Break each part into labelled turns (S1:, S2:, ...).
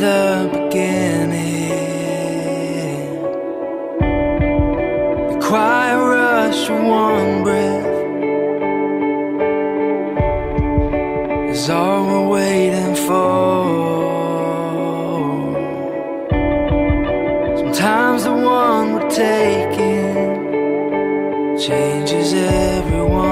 S1: the beginning. The quiet rush of one breath is all we're waiting for. Sometimes the one we're taking changes everyone.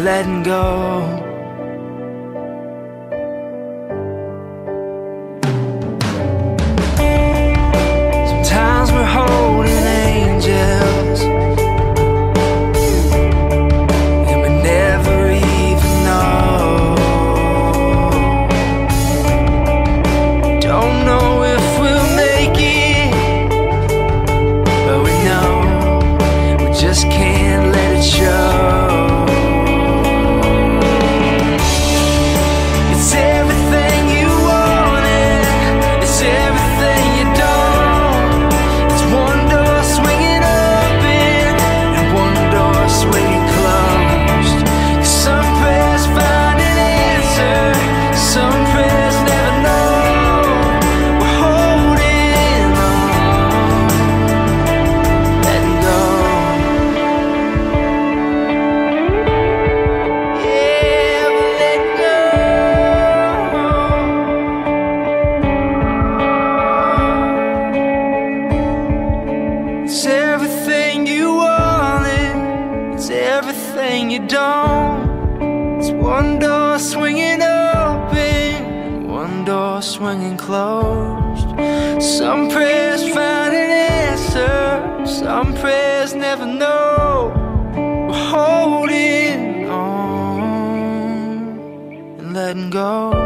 S1: letting go. don't. It's one door swinging open, one door swinging closed. Some prayers find an answer, some prayers never know. We're holding on and letting go.